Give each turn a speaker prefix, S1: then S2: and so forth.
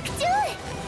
S1: 着中。